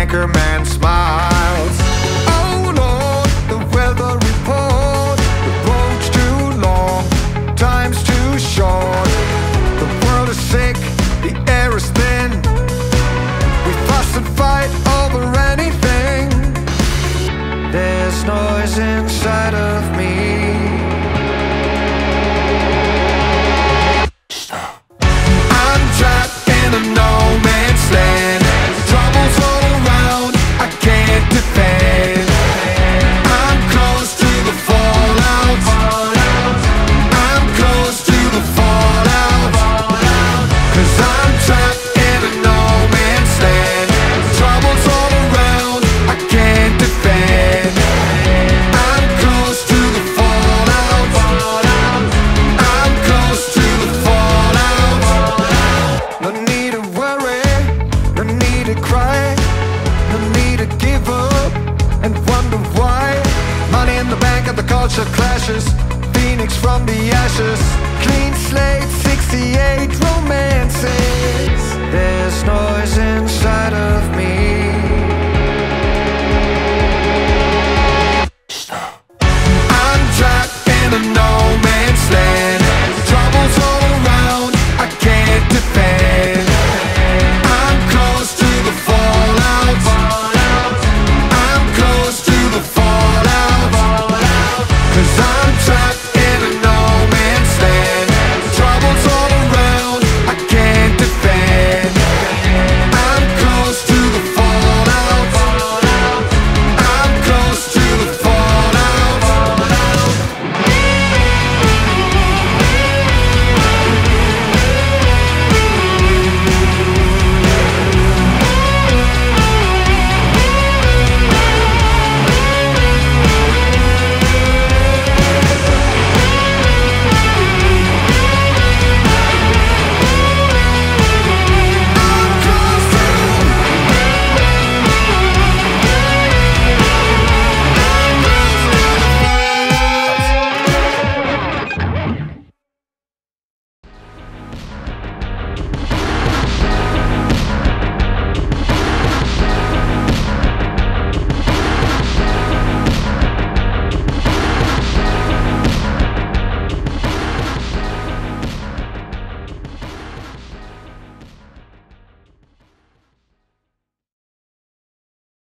anchor man smiles. Oh Lord, the weather report. The road's too long, time's too short. The world is sick, the air is thin. We fuss and fight over anything. There's noise inside of ashes. Phoenix from the ashes. Clean slate, 68 romance.